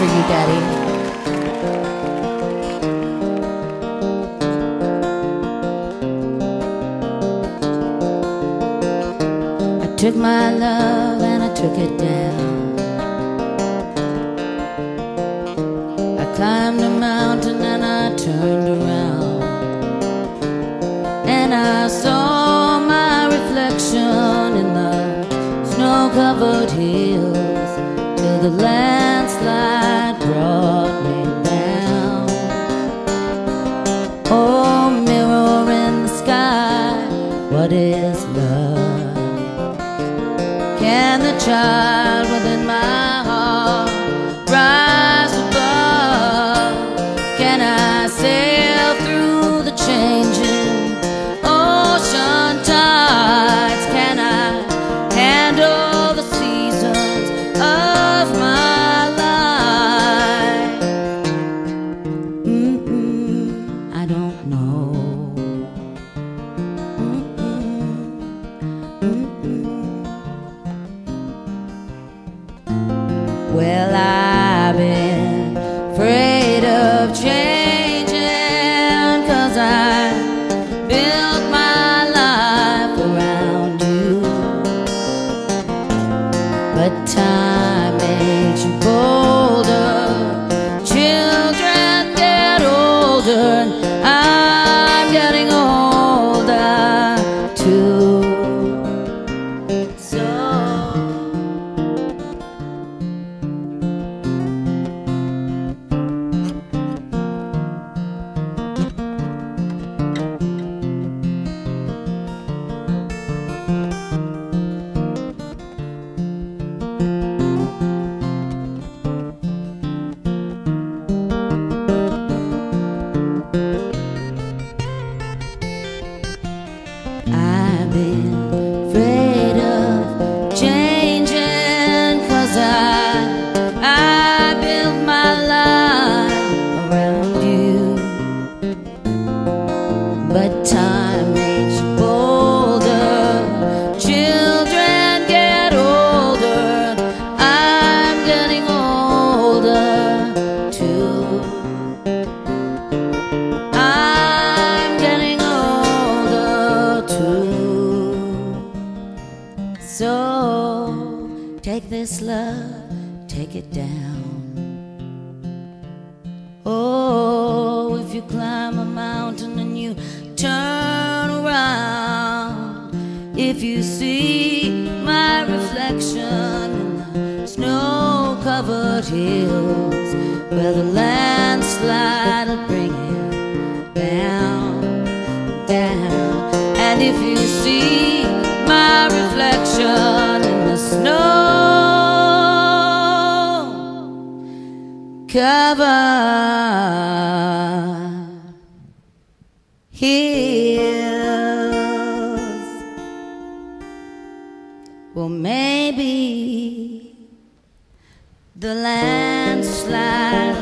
for you, Daddy. I took my love and I took it down. I climbed a mountain and I turned around. And I saw my reflection in the snow covered hills till the landslide what is love? Can the child within my heart rise above? Can I sail Well, I've been afraid of changing Cause I built my life around you. But time I'm getting older too. So take this love, take it down. Oh, if you climb a mountain and you turn around, if you see my reflection in the snow covered hills you see my reflection in the snow. Covered hills, well, maybe the landslide